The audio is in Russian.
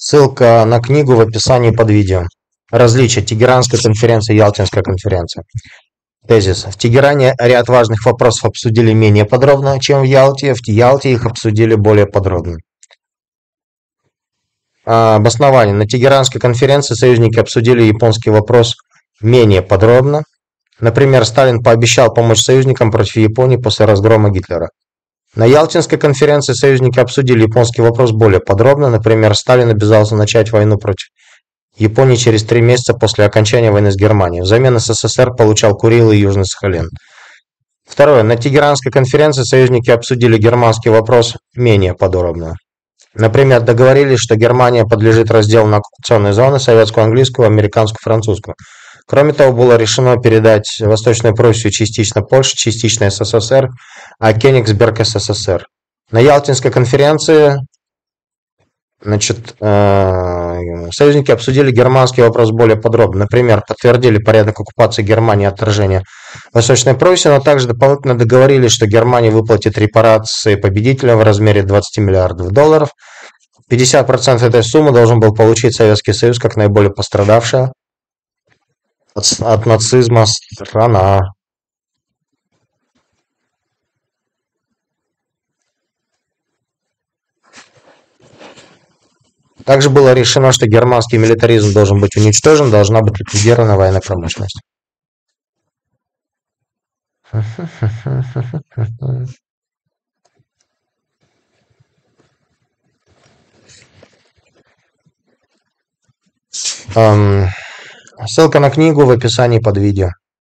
Ссылка на книгу в описании под видео. Различия. Тегеранская конференция, Ялтинская конференция. Тезис. В Тегеране ряд важных вопросов обсудили менее подробно, чем в Ялте. В Ялте их обсудили более подробно. А, обоснование. На Тегеранской конференции союзники обсудили японский вопрос менее подробно. Например, Сталин пообещал помочь союзникам против Японии после разгрома Гитлера. На Ялтинской конференции союзники обсудили японский вопрос более подробно. Например, Сталин обязался начать войну против Японии через три месяца после окончания войны с Германией. Взамен СССР получал Курил и Южный Сахалин. Второе. На Тегеранской конференции союзники обсудили германский вопрос менее подробно. Например, договорились, что Германия подлежит разделу на оккупационные зоны советскую, английскую, американскую, французскую. Кроме того, было решено передать Восточную Пруссию частично Польше, частично СССР, а Кенигсберг СССР. На Ялтинской конференции значит, э, союзники обсудили германский вопрос более подробно. Например, подтвердили порядок оккупации Германии и отражения Восточной Пруссии, но также дополнительно договорились, что Германия выплатит репарации победителям в размере 20 миллиардов долларов. 50% этой суммы должен был получить Советский Союз как наиболее пострадавшая от, от нацизма страна. Также было решено, что германский милитаризм должен быть уничтожен, должна быть ликвидирована военная промышленность. Ссылка на книгу в описании под видео.